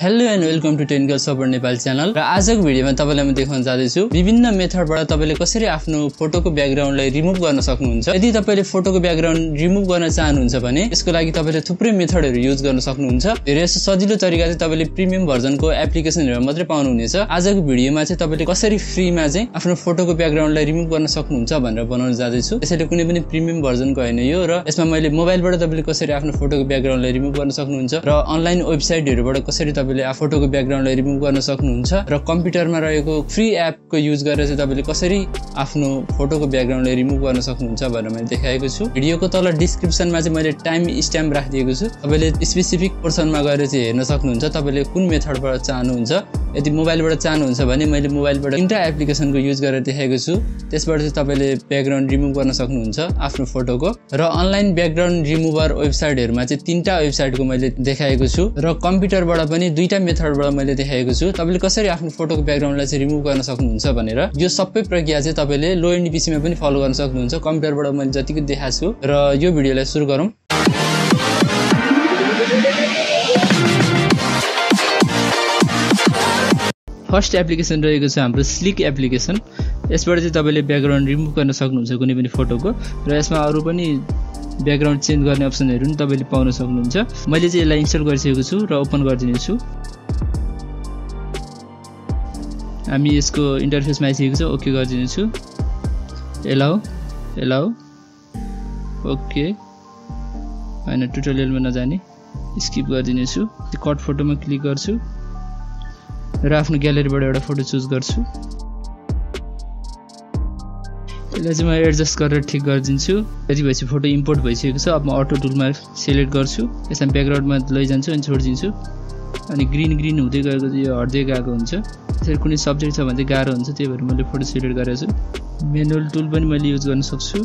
Hello and welcome to technical support Nepal channel र आजको भिडियोमा तपाईँलाई म देखाउन जाँदैछु विभिन्न मेथडबाट तपाईँले कसरी आफ्नो फोटोको ब्याकग्राउन्डलाई रिमुभ गर्न सक्नुहुन्छ। यदि तपाईँले फोटोको ब्याकग्राउन्ड रिमुभ गर्न चाहनुहुन्छ भने यसको लागि तपाईँले थुप्रै मेथडहरू युज गर्न सक्नुहुन्छ। धेरै यस्तो सजिलो तरिका चाहिँ तपाईँले प्रिमियम भर्जनको एप्लिकेसनहरू मात्रै पाउनुहुनेछ। आजको भिडियोमा चाहिँ तपाईँले कसरी फ्रीमा चाहिँ आफ्नो फोटोको ब्याकग्राउन्डलाई रिमुभ गर्न सक्नुहुन्छ भनेर बनाउन जाँदैछु। यसैले कुनै पनि प्रिमियम भर्जनको होइन यो र यसमा मैले मोबाइलबाट तपाईँले कसरी आफ्नो फोटोको ब्याकग्राउन्डलाई रिमुभ गर्न सक्नुहुन्छ र अनलाइन वेबसाइटहरूबाट कसरी तपाईँले फोटोको ब्याकग्राउन्डलाई रिमुभ गर्न सक्नुहुन्छ र कम्प्युटरमा रहेको फ्री एपको युज गरेर चाहिँ तपाईँले कसरी आफ्नो फोटोको ब्याकग्राउन्डलाई रिमुभ गर्न सक्नुहुन्छ भनेर मैले देखाएको छु। भिडियोको तल डिस्क्रिप्सनमा चाहिँ मैले टाइम स्ट्याम्प राखिदिएको छु। तपाईँले स्पेसिफिक पोर्सनमा गएर चाहिँ हेर्न सक्नुहुन्छ तपाईँले कुन मेथडबाट चाहनुहुन्छ। यदि मोबाइलबाट चाहनुहुन्छ भने मैले मोबाइलबाट तिनवटा एप्लिकेसनको युज गरेर देखाएको छु। त्यसबाट चाहिँ तपाईँले ब्याकग्राउन्ड रिमुभ गर्न सक्नुहुन्छ आफ्नो फोटोको र अनलाइन ब्याकग्राउन्ड रिमुभर वेबसाइटहरूमा चाहिँ तिनवटा वेबसाइटको मैले देखाएको छु। र कम्प्युटरबाट पनि दुईवटा मेथडबाट मैले देखाएको छु। तपाईँले कसरी आफ्नो फोटोको ब्याकग्राउन्डलाई चाहिँ रिमुभ गर्न सक्नुहुन्छ भनेर यो सबै प्रक्रिया चाहिँ तपाईँले लो एन्ड पिसीमा पनि फलो गर्न सक्नुहुन्छ। कम्प्युटरबाट मैले जतिको देखाएको छु र यो भिडियोलाई सुरु गरौँ। फर्स्ट एप्लिकेसन रहेको छ हाम्रो स्लिक एप्लिकेसन यसबाट चाहिँ तपाईँले ब्याकग्राउन्ड रिमुभ गर्न सक्नुहुन्छ कुनै पनि फोटोको र यसमा अरू पनि ब्याकग्राउन्ड चेन्ज गर्ने अप्सनहरू पनि तपाईँले पाउन सक्नुहुन्छ। मैले चाहिँ यसलाई इन्स्टल गरिसकेको छु र ओपन गरिदिनेछु। हामी यसको इन्टरफेसमा आइसकेको छ। ओके गरिदिनेछु। एलाउ एलाउ ओके होइन टुटोरियलमा नजाने। स्किप गरिदिनेछु। कट फोटोमा क्लिक गर्छु। र आफ्नो ग्यालेरीबाट एउटा फोटो चुज गर्छु। यसलाई चाहिँ म एडजस्ट गरेर ठिक गरिदिन्छु। यति भएपछि फोटो इम्पोर्ट भइसकेको छ अब म अटो टुलमा सेलेक्ट गर्छु। यसमा ब्याकग्राउन्डमा लैजान्छु अनि छोडिदिन्छु। अनि ग्रिन ग्रिन हुँदै गएको यो हट्दै गएको हुन्छ। त्यसरी कुनै सब्जेक्ट छ भने चाहिँ गाह्रो हुन्छ त्यही भएर मैले फोटो सेलेक्ट गरेको छु। मेनुअल टुल पनि मैले युज गर्न सक्छु।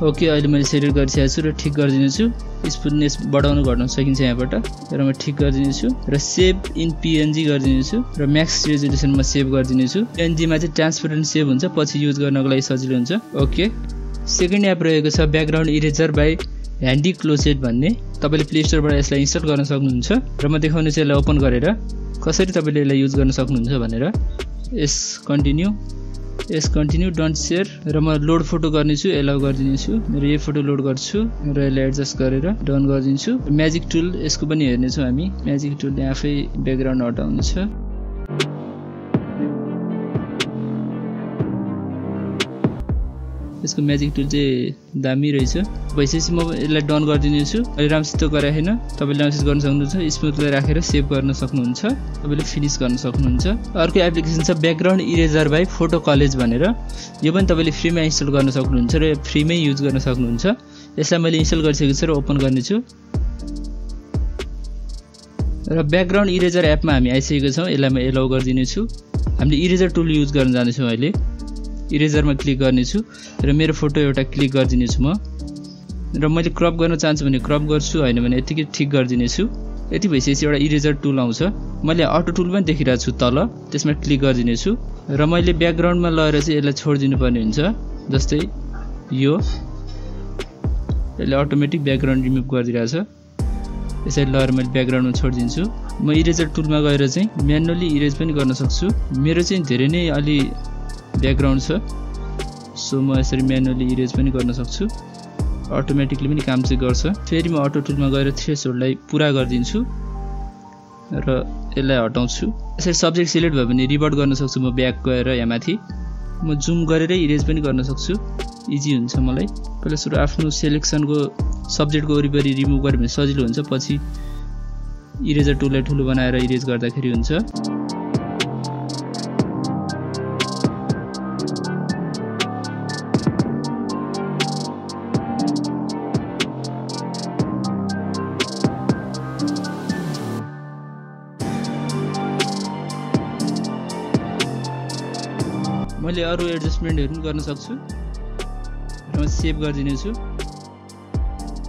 ओके अहिले मैले सेलेक्ट गरिसकेको छु र ठिक गरिदिनेछु। स्मुथनेस बढाउनु घटाउन सकिन्छ यहाँबाट। र म ठिक गरिदिनेछु। र सेभ इन पिएनजी गरिदिनेछु। र म्याक्स रेजोल्युसनमा सेभ गरिदिनेछु। पिएनजीमा चाहिँ ट्रान्सपरेन्ट सेभ हुन्छ पछि युज गर्नको लागि सजिलो हुन्छ। ओके। सेकेन्ड एप रहेको छ background eraser by handy closet भन्ने। तपाईँले प्ले स्टोरबाट यसलाई इन्स्टल गर्न सक्नुहुन्छ। र म देखाउने चाहिँ यसलाई ओपन गरेर। कसरी तपाईँले यसलाई युज गर्न सक्नुहुन्छ भनेर। Yes continue yes continue don't share र म लोड फोटो गर्नेछु एलाउ गरिदिनेछु मेरो यही फोटो लोड गर्छु र यसलाई एडजस्ट गरेर डन गरिदिन्छु। म्याजिक टुल यसको पनि हेर्नेछौँ हामी। म्याजिक टुलले आफै ब्याकग्राउन्ड हटाउनेछ यसको म्याजिक टुल चाहिँ दामी रहेछ। भइसकेपछि म यसलाई डन गरिदिनेछु। अहिले राम्रोसित गरे छैन तपाईँले राम्रोसित गर्न सक्नुहुन्छ स्मुथलाई राखेर सेभ गर्न सक्नुहुन्छ तपाईँले फिनिस गर्न सक्नुहुन्छ। अर्को एप्लिकेसन छ background eraser by photo collage भनेर। यो पनि तपाईँले फ्रीमा इन्स्टल गर्न सक्नुहुन्छ र फ्रीमै युज गर्न सक्नुहुन्छ। यसलाई मैले इन्स्टल गरिसकेको छु र ओपन गर्नेछु। र ब्याकग्राउन्ड इरेजर एपमा हामी आइसकेको छौँ यसलाई म एलाउ गरिदिनेछु। हामीले इरेजर टुल युज गर्न जानेछौँ अहिले। इरेजरमा क्लिक गर्नेछु र मेरो फोटो एउटा क्लिक गरिदिनेछु म। र मैले क्रप गर्न चाहन्छु भने क्रप गर्छु होइन भने यतिकै ठिक गरिदिनेछु। यति भइसकेपछि एउटा इरेजर टुल आउँछ। मैले अटो टुल पनि देखिरहेको छु तल त्यसमा क्लिक गरिदिनेछु। र मैले ब्याकग्राउन्डमा लगेर चाहिँ यसलाई छोडिदिनु पर्ने हुन्छ जस्तै यो। यसले अटोमेटिक ब्याकग्राउन्ड रिमुभ गरिदिरहेछ। यसरी लगेर मैले ब्याकग्राउन्डमा छोडिदिन्छु। म इरेजर टुलमा गएर चाहिँ म्यानुअली इरेज पनि गर्न सक्छु। मेरो चाहिँ धेरै नै अलि ब्याकग्राउन्ड छ. सो म यसरी म्यानुअली इरेज पनि गर्न सक्छु. अटोमेटिकली पनि काम चाहिँ गर्छ. फेरि म अटो टुलमा गएर थ्रेसहरूलाई पुरा गरिदिन्छु र यसलाई हटाउँछु. यसरी सब्जेक्ट सिलेक्ट भयो भने रिभर्ट गर्न सक्छु म ब्याक गएर यहाँ माथि। म जुम गरेरै इरेज पनि गर्न सक्छु। इजी हुन्छ मलाई। पहिला सुरु आफ्नो सेलेक्सनको सब्जेक्टको वरिपरि रिमुभ गऱ्यो भने सजिलो हुन्छ। पछि इरेजर टुललाई ठुलो बनाएर इरेज गर्दाखेरि हुन्छ। मैले अरू एडजस्टमेन्टहरू पनि गर्न सक्छु म सेभ गरिदिनेछु।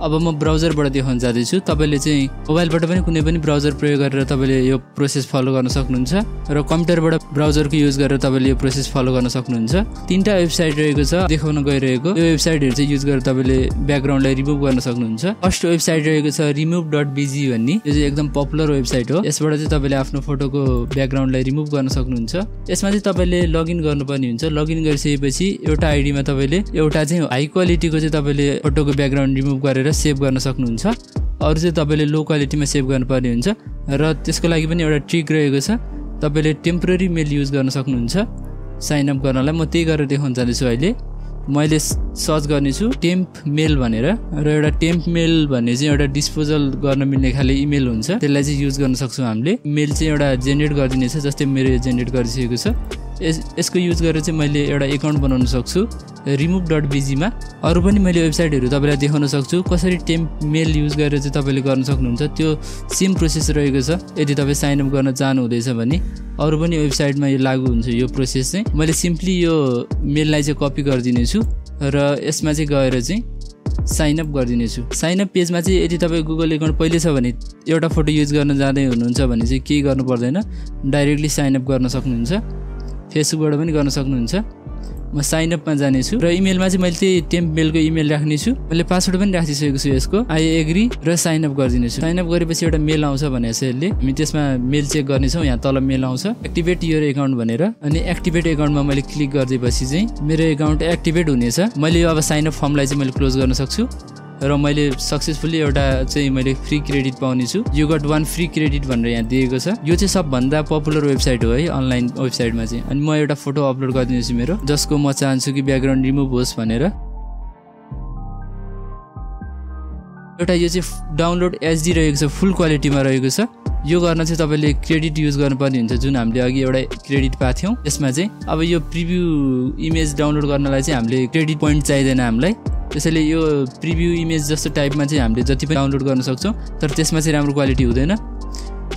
अब म ब्राउजरबाट देखाउन जाँदैछु। तपाईँले चाहिँ मोबाइलबाट पनि कुनै पनि ब्राउजर प्रयोग गरेर तपाईँले यो प्रोसेस फलो गर्न सक्नुहुन्छ र कम्प्युटरबाट ब्राउजरको युज गरेर तपाईँले यो प्रोसेस फलो गर्न सक्नुहुन्छ। तिनवटा वेबसाइट रहेको छ देखाउन गइरहेको। यो वेबसाइटहरू चाहिँ युज गरेर तपाईँले ब्याकग्राउन्डलाई रिमुभ गर्न सक्नुहुन्छ। फर्स्ट वेबसाइट रहेको छ रिमुभ डट बिजी भन्ने। यो चाहिँ एकदम पपुलर वेबसाइट हो। यसबाट चाहिँ तपाईँले आफ्नो फोटोको ब्याकग्राउन्डलाई रिमुभ गर्न सक्नुहुन्छ। यसमा चाहिँ तपाईँले लगइन गर्नुपर्ने हुन्छ। लगइन गरिसकेपछि एउटा आइडीमा तपाईँले एउटा चाहिँ हाई क्वालिटीको चाहिँ तपाईँले फोटोको ब्याकग्राउन्ड रिमुभ गरेर सेभ गर्न सक्नुहुन्छ। अरू चाहिँ तपाईँले लो क्वालिटीमा सेभ गर्नुपर्ने हुन्छ र त्यसको लागि पनि एउटा ट्रिक रहेको छ। तपाईँले टेम्पोररी मेल युज गर्न सक्नुहुन्छ। साइनअप गर्नलाई म त्यही गरेर देखाउन जाँदैछु अहिले। मैले सर्च गर्नेछु टेम्प मेल भनेर र एउटा टेम्प मेल भन्ने चाहिँ एउटा डिस्पोजल गर्न मिल्ने खाले इमेल हुन्छ। त्यसलाई चाहिँ युज गर्न सक्छौँ हामीले। मेल चाहिँ एउटा जेनेरेट गरिदिनेछ जस्तै मेरो जेनेरेट गरिसकेको छ। यस यसको युज गरेर चाहिँ मैले एउटा एकाउन्ट बनाउन सक्छु रिमुभ डट बिजीमा अरू पनि मैले वेबसाइटहरू तपाईँलाई देखाउन सक्छु। कसरी टेम्प मेल युज गरेर चाहिँ तपाईँले गर्न सक्नुहुन्छ त्यो सेम प्रोसेस रहेको छ। यदि तपाईँ साइनअप गर्न चाहनुहुँदैछ भने अरू पनि वेबसाइटमा यो लागु हुन्छ यो प्रोसेस चाहिँ। मैले सिम्पली यो मेललाई चाहिँ कपी गरिदिनेछु र यसमा चाहिँ गएर चाहिँ साइनअप गरिदिनेछु। साइनअप पेजमा चाहिँ यदि तपाईँ गुगल एकाउन्ट पहिले छ भने एउटा फोटो युज गर्न जाँदै हुनुहुन्छ भने चाहिँ केही गर्नु पर्दैन। डाइरेक्टली साइनअप गर्न सक्नुहुन्छ। फेसबुकबाट पनि गर्न सक्नुहुन्छ। म साइनअपमा जानेछु। र इमेलमा चाहिँ मैले त्यही टेम्प मेलको इमेल राख्नेछु। मैले पासवर्ड पनि राखिसकेको छु यसको। आई एग्री र साइनअप गरिदिनेछु। साइनअप गरेपछि एउटा मेल आउँछ भनेको छ यसले। हामी त्यसमा मेल चेक गर्नेछौँ। यहाँ तल मेल आउँछ। एक्टिभेट यो एकाउन्ट भनेर। अनि एक्टिभेट एकाउन्टमा मैले क्लिक गरिदिएपछि चाहिँ मेरो एकाउन्ट एक्टिभेट हुनेछ। मैले अब साइनअप फर्मलाई चाहिँ मैले क्लोज गर्न सक्छु। र मैले सक्सेसफुल्ली एउटा चाहिँ मैले फ्री क्रेडिट पाउने छु। You got one free credit भनेर यहाँ दिएको छ। यो चाहिँ सबभन्दा पपुलर वेबसाइट हो है अनलाइन वेबसाइटमा चाहिँ। अनि म एउटा फोटो अपलोड गरिदिनेछु मेरो जसको म चाहन्छु कि ब्याकग्राउन्ड रिमुभ होस् भनेर। एउटा यो चाहिँ डाउनलोड एचडी रहेको छ फुल क्वालिटीमा रहेको छ। यो गर्न चाहिँ तपाईँले क्रेडिट युज गर्नुपर्ने हुन्छ जुन हामीले अघि एउटा क्रेडिट पाएको थियौँ। यसमा चाहिँ अब यो प्रिभ्यू इमेज डाउनलोड गर्नलाई चाहिँ हामीले क्रेडिट पोइन्ट चाहिँदैन हामीलाई। त्यसैले यो प्रिभ्यू इमेज जस्तो टाइपमा चाहिँ हामीले जति पनि डाउनलोड गर्न सक्छौँ तर त्यसमा चाहिँ राम्रो क्वालिटी हुँदैन।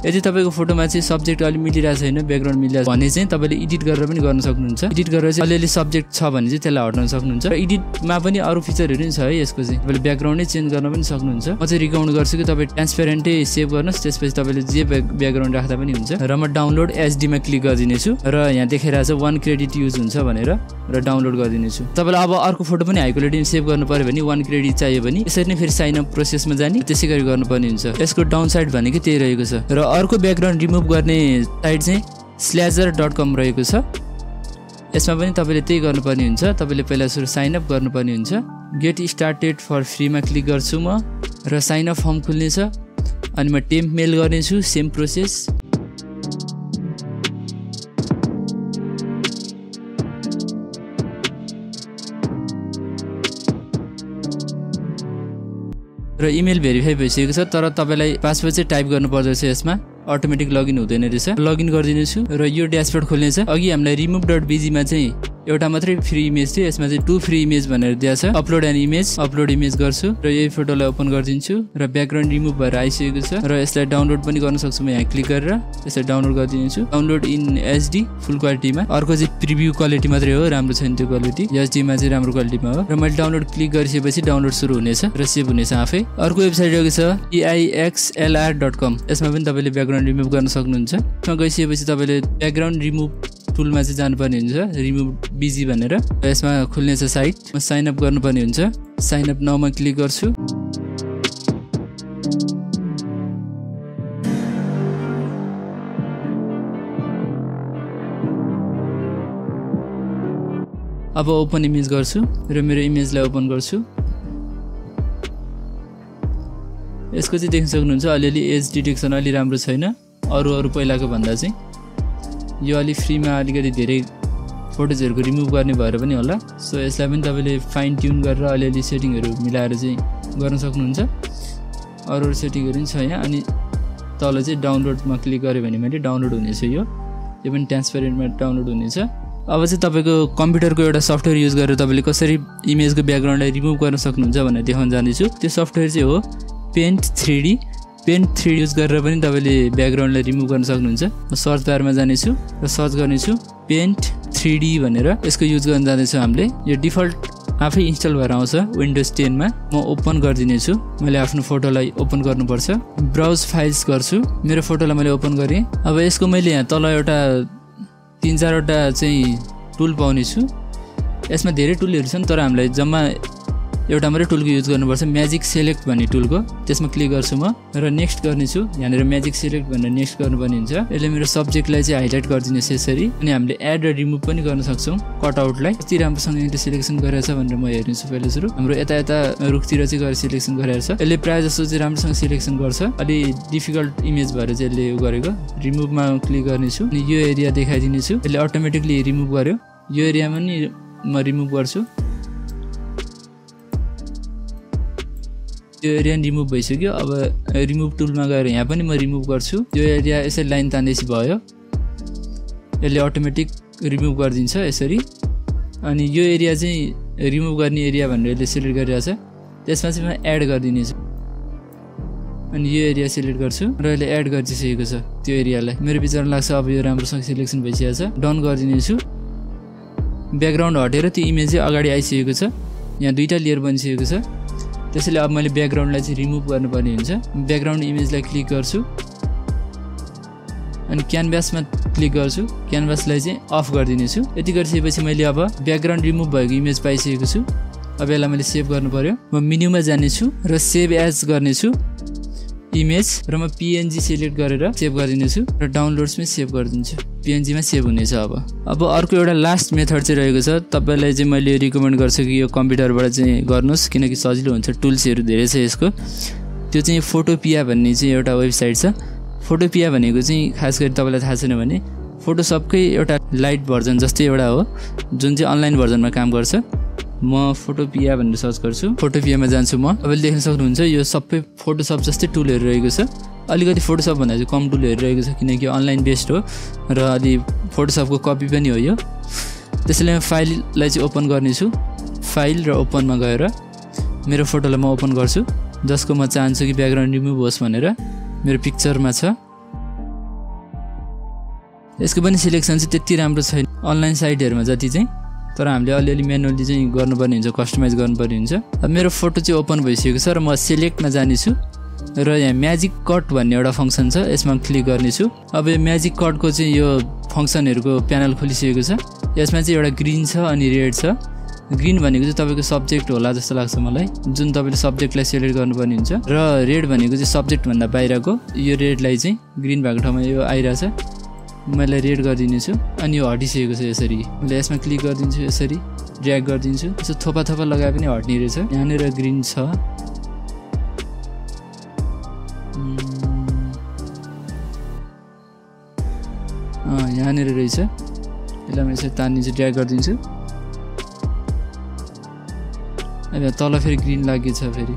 यदि तपाईँको फोटोमा चाहिँ सब्जेक्ट अलिक मिलिरहेको छैन ब्याकग्राउन्ड मिलिरहेको भने चाहिँ तपाईँले एडिट गरेर पनि गर्न सक्नुहुन्छ। एडिट गरेर चाहिँ अलिअलि सब्जेक्ट छ भने चाहिँ त्यसलाई हटाउन सक्नुहुन्छ। र एडिटमा पनि अरू फिचरहरू पनि छ है यसको चाहिँ। तपाईँले ब्याकग्राउन्डै चेन्ज गर्न पनि सक्नुहुन्छ। म चाहिँ रिकमेन्ड गर्छु कि तपाईँ ट्रान्सपेरेन्टै सेभ गर्नुहोस् त्यसपछि तपाईँले जे ब्याकग्राउन्ड राख्दा पनि हुन्छ। र म डाउनलोड एचडीमा क्लिक गरिदिनेछु। र यहाँ देखाइरहेको छ वान क्रेडिट युज हुन्छ भनेर र डाउनलोड गरिदिनेछु। तपाईँलाई अब अर्को फोटो पनि हाई क्वालिटीमा सेभ गर्नु पऱ्यो भने वान क्रेडिट चाहियो भने यसरी नै फेरि साइन अप प्रोसेसमा जाने त्यसै गरी गर्नुपर्ने हुन्छ। यसको डाउन साइड भनेको त्यही रहेको छ। र अर्को ब्याकग्राउन्ड रिमुभ गर्ने साइट चाहिँ स्ल्याजर डट कम रहेको छ। यसमा पनि तपाईँले त्यही गर्नुपर्ने हुन्छ। तपाईँले पहिला सुरु साइन अप गर्नुपर्ने हुन्छ। गेट स्टार्टेड फर फ्रीमा क्लिक गर्छु म। र साइन अप फर्म खुल्नेछ। अनि म टेम्प मेल गर्नेछु। सेम प्रोसेस र इमेल भेरिफाई भइसकेको छ तर तपाईँलाई पासवर्ड चाहिँ टाइप गर्नुपर्दो रहेछ यसमा। अटोमेटिक लगइन हुँदैन रहेछ। लगइन गरिदिनेछु र यो ड्यासबोर्ड खोल्नेछ। अघि हामीलाई रिमुभ डट बिजीमा चाहिँ एउटा मात्रै फ्री इमेज थियो यसमा चाहिँ टु फ्री इमेज भनेर दिएको छ। Upload and image upload image गर्छु र यही फोटोलाई ओपन गरिदिन्छु र ब्याकग्राउन्ड रिमुभ भएर आइसकेको छ र यसलाई डाउनलोड पनि गर्न सक्छु म यहाँ। क्लिक गरेर यसलाई डाउनलोड गरिदिन्छु। डाउनलोड इन एचडी फुल क्वालिटीमा अर्को चाहिँ प्रिभ्यू क्वालिटी मात्रै हो राम्रो छैन त्यो क्वालिटी एचडीमा चाहिँ राम्रो क्वालिटीमा हो। र मैले डाउनलोड क्लिक गरिसकेपछि डाउनलोड सुरु हुनेछ र सेभ हुनेछ आफै। अर्को वेबसाइट रहेको छ इआइएक्सएलआर डट कम यसमा पनि तपाईँले ब्याकग्राउन्ड रिमुभ गर्न सक्नुहुन्छ। यसमा गइसकेपछि तपाईँले ब्याकग्राउन्ड रिमुभ टुलमा चाहिँ जानुपर्ने हुन्छ। रिमुभ बिजी भनेर। यसमा खुल्नेछ साइट। साइन अप गर्नुपर्ने हुन्छ। साइन अप नाउमा क्लिक गर्छु। अब ओपन इमेज गर्छु र मेरो इमेजलाई ओपन गर्छु। यसको चाहिँ देख्न सक्नुहुन्छ अलिअलि एज डिटेक्सन अलि राम्रो छैन। अरू अरू पहिलाको भन्दा चाहिँ। यो अलिक फ्रीमा अलिकति धेरै फोटोजहरूको रिमुभ गर्ने भएर पनि होला। सो यसलाई पनि तपाईँले फाइन ट्युन गरेर अलिअलि सेटिङहरू मिलाएर चाहिँ गर्न सक्नुहुन्छ। अरू अरू सेटिङहरू पनि छ यहाँ अनि तल चाहिँ डाउनलोडमा क्लिक गऱ्यो भने मैले डाउनलोड हुनेछ यो। यो पनि ट्रान्सपेरेन्टमा डाउनलोड हुनेछ। अब चाहिँ तपाईँको कम्प्युटरको एउटा सफ्टवेयर युज गरेर तपाईँले कसरी इमेजको ब्याकग्राउन्डलाई रिमुभ गर्न सक्नुहुन्छ भनेर देखाउन जाँदैछु। त्यो सफ्टवेयर चाहिँ हो paint three D paint three use गरेर पनि तपाईँले ब्याकग्राउन्डलाई रिमुभ गर्न सक्नुहुन्छ। म सर्च बारमा जानेछु र सर्च गर्नेछु पेन्ट थ्री डी भनेर। यसको युज गर्न जाँदैछौँ हामीले। यो डिफल्ट आफै इन्स्टल भएर आउँछ विन्डोज टेनमा म। ओपन गरिदिनेछु। मैले आफ्नो फोटोलाई ओपन गर्नुपर्छ। ब्राउज फाइल्स गर्छु। मेरो फोटोलाई मैले ओपन गरेँ। अब यसको मैले यहाँ तल एउटा तिन चारवटा चाहिँ टुल पाउनेछु। यसमा धेरै टुलहरू छन् तर हामीलाई जम्मा एउटा मात्रै टुलको युज गर्नुपर्छ। म्याजिक सेलेक्ट भन्ने टुलको। त्यसमा क्लिक गर्छु म र नेक्स्ट गर्नेछु। यहाँनिर म्याजिक सेलेक्ट भनेर नेक्स्ट गर्नुपर्ने हुन्छ यसले मेरो सब्जेक्टलाई चाहिँ हाइलाइट गरिदिनुहोस् यसरी। अनि हामीले एड र रिमुभ पनि गर्न सक्छौँ। कटआउटलाई कति राम्रोसँग यसले सिलेक्सन गरेको छ भनेर म हेर्नेछु पहिला सुरु। हाम्रो यता यता रुखतिर चाहिँ गएर सिलेक्सन गरेर यसले प्रायः जस्तो चाहिँ राम्रोसँग सिलेक्सन गर्छ। अलि डिफिकल्ट इमेज भएर चाहिँ यसले उयो गरेको। रिमुभमा क्लिक गर्नेछु। अनि यो एरिया देखाइदिनेछु। यसले अटोमेटिकली रिमुभ गर्यो। यो एरियामा नि म रिमुभ गर्छु। यो एरिया रिमुभ भइसक्यो। अब रिमुभ टुलमा गएर यहाँ पनि म रिमुभ गर्छु। यो एरिया यसरी लाइन तान्दैछ भयो। यसले अटोमेटिक रिमुभ गरिदिन्छ यसरी। अनि यो एरिया चाहिँ रिमुभ गर्ने एरिया भनेर यसले सिलेक्ट गरिरहेछ। त्यसमा चाहिँ म एड गरिदिनेछु अनि यो एरिया सिलेक्ट गर्छु। र यसले एड गरिदिइसकेको छ त्यो एरियालाई मेरो विचारमा लाग्छ अब यो राम्रोसँग सिलेक्सन भइसकेको छ। डन गरिदिनेछु ब्याकग्राउन्ड हटेर त्यो इमेज चाहिँ अगाडि आइसकेको छ। यहाँ दुईवटा लेयर बनिसकेको छ। त्यसैले अब मैले ब्याकग्राउन्डलाई चाहिँ रिमुभ गर्नुपर्ने हुन्छ। ब्याकग्राउन्ड इमेजलाई क्लिक गर्छु। अनि क्यानभासमा क्लिक गर्छु। क्यानभासलाई चाहिँ अफ गरिदिनेछु। यति गरिसकेपछि मैले अब ब्याकग्राउन्ड रिमुभ भएको इमेज पाइसकेको छु। अब यसलाई मैले सेभ गर्नु पऱ्यो म मिन्युमा जानेछु र सेभ एज गर्नेछु इमेज र म पिएनजी सिलेक्ट गरेर सेभ गरिदिनेछु र डाउनलोड्समै सेभ गरिदिन्छु। पिएनजीमा सेभ हुनेछ अब। अब अर्को एउटा लास्ट मेथड चाहिँ रहेको छ। तपाईँलाई चाहिँ मैले रिकमेन्ड गर्छु कि यो कम्प्युटरबाट चाहिँ गर्नुहोस् किनकि सजिलो हुन्छ टुल्सहरू धेरै छ यसको। त्यो चाहिँ फोटोपिया भन्ने चाहिँ एउटा वेबसाइट छ। फोटोपिया भनेको चाहिँ खास गरी तपाईँलाई थाहा छैन भने फोटोसपकै एउटा लाइट भर्जन जस्तै एउटा हो जुन चाहिँ अनलाइन भर्जनमा काम गर्छ। म फोटोपिया भनेर सर्च गर्छु। फोटोपियामा जान्छु म। तपाईँले देख्न सक्नुहुन्छ यो सबै फोटोसप जस्तै टुलहरू रहेको छ। अलिकति फोटोसप भन्दा चाहिँ कम टुलहरू रहेको छ किनकि अनलाइन बेस्ड हो र अलि फोटोसपको कपी पनि हो यो। त्यसैले म फाइललाई चाहिँ ओपन गर्नेछु। फाइल र ओपनमा गएर मेरो फोटोलाई म ओपन गर्छु। जसको म चाहन्छु कि ब्याकग्राउन्ड रिमुभ होस् भनेर मेरो पिक्चरमा छ। यसको पनि सिलेक्सन चाहिँ त्यति राम्रो छैन अनलाइन साइटहरूमा जति चाहिँ तर हामीले अलिअलि म्यानुअली चाहिँ गर्नुपर्ने हुन्छ कस्टमाइज गर्नुपर्ने हुन्छ। मेरो फोटो चाहिँ ओपन भइसकेको छ र म सेलेक्टमा जानेछु। र यहाँ म्याजिक कट भन्ने एउटा फङ्सन छ यसमा क्लिक गर्नेछु। अब यो म्याजिक कटको चाहिँ यो फङ्सनहरूको प्यानल खोलिसकेको छ। यसमा चाहिँ एउटा ग्रिन छ अनि रेड छ। ग्रिन भनेको चाहिँ तपाईँको सब्जेक्ट होला जस्तो लाग्छ मलाई जुन तपाईँले सब्जेक्टलाई सेलेक्ट गर्नुपर्ने हुन्छ। र रेड भनेको चाहिँ सब्जेक्टभन्दा बाहिरको यो रेडलाई चाहिँ ग्रिन भएको ठाउँमा यो आइरहेछ। मैले रेड गरिदिनेछु अनि यो हटिसकेको छ यसरी। मैले यसमा क्लिक गरिदिन्छु यसरी ड्र्याग गरिदिन्छु। यसो थोपा थोपा लगाए पनि हट्ने रहेछ। यहाँनिर ग्रिन छ। यहाँनिर रहेछ। यसलाई म यसरी तानिदिन्छु ड्र्याग गरिदिन्छु। अहिले तल फेरि ग्रिन लागेछ फेरि।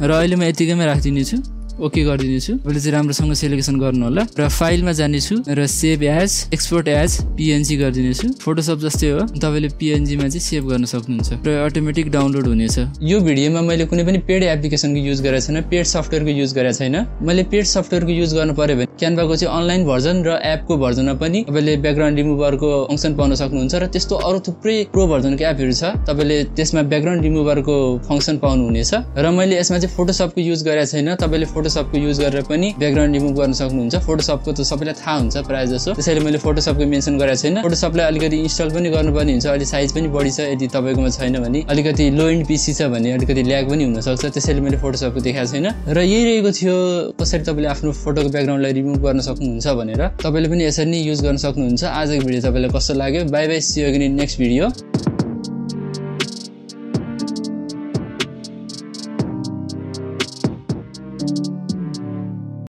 र अहिले म यतिकैमा राखिदिनेछु। ओके गरिदिनेछु। तपाईँले चाहिँ राम्रोसँग सेलेक्सन गर्नु होला र फाइलमा जानेछु र save as export as PNG गरिदिनेछु। Photoshop जस्तै हो तपाईँले पिएनजीमा चाहिँ सेभ गर्न सक्नुहुन्छ र अटोमेटिक डाउनलोड हुनेछ। यो भिडियोमा मैले कुनै पनि पेड एप्लिकेसनको युज गरेको छैन पेड सफ्टवेयरको युज गरेको छैन। मैले पेड सफ्टवेयरको युज गर्नु पऱ्यो भने क्यानभाको चाहिँ अनलाइन भर्जन र एपको भर्जनमा पनि तपाईँले ब्याकग्राउन्ड रिमुभरको फङ्सन पाउन सक्नुहुन्छ र त्यस्तो अरू थुप्रै प्रो भर्जनको एपहरू छ। तपाईँले त्यसमा ब्याकग्राउन्ड रिमुभरको फङ्सन पाउनुहुनेछ। र मैले यसमा चाहिँ फोटोसपको युज गरेको छैन। तपाईँले फोटो फोटोसपको युज गरेर पनि ब्याकग्राउन्ड रिमुभ गर्न सक्नुहुन्छ. फोटोसपको त सबैलाई थाहा हुन्छ प्रायः जसो। त्यसैले मैले फोटोसपको मेन्सन गरेको छैन। फोटोसपलाई अलिकति इन्स्टल पनि गर्नुपर्ने हुन्छ। अलिक साइज पनि बढी छ। यदि तपाईँकोमा छैन भने अलिकति लो इन्ड पिसी छ भने अलिकति ल्याग पनि हुनसक्छ। त्यसैले मैले फोटोसपको देखाएको छैन। र यही रहेको थियो। कसरी तपाईँले आफ्नो फोटोको ब्याकग्राउन्डलाई रिमुभ गर्न सक्नुहुन्छ भनेर। तपाईँले पनि यसरी नै युज गर्न सक्नुहुन्छ। आजको भिडियो तपाईँलाई कस्तो लाग्यो? Bye bye see you next video